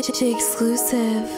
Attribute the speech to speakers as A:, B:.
A: Exclusive.